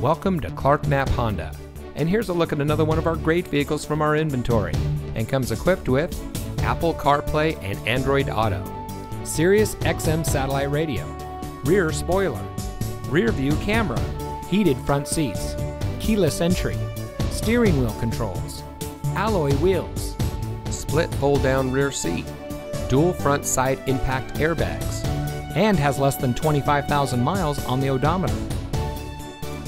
Welcome to Clark Knapp Honda. And here's a look at another one of our great vehicles from our inventory and comes equipped with Apple CarPlay and Android Auto, Sirius XM satellite radio, rear spoiler, rear view camera, heated front seats, keyless entry, steering wheel controls, alloy wheels, split fold down rear seat, dual front side impact airbags, and has less than 25,000 miles on the odometer.